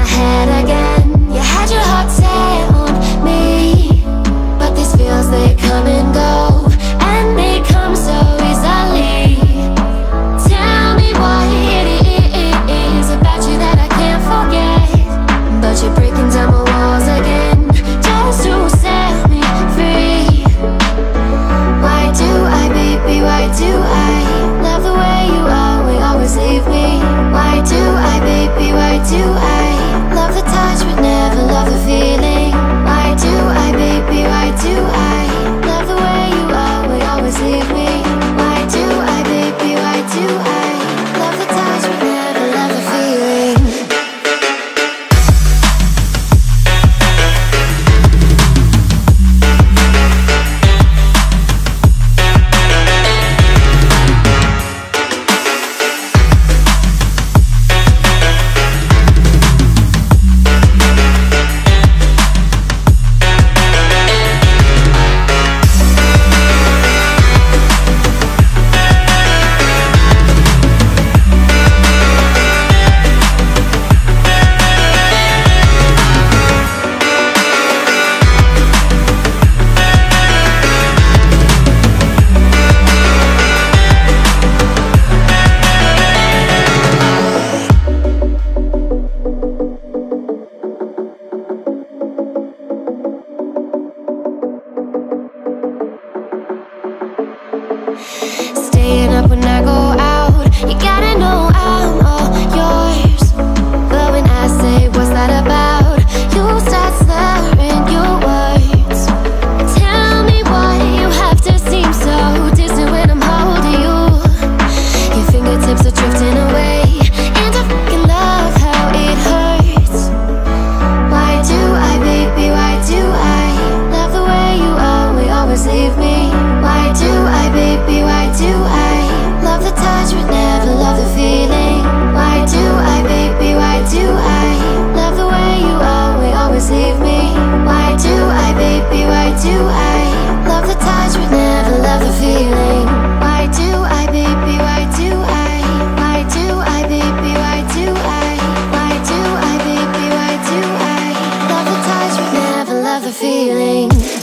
my head. thing.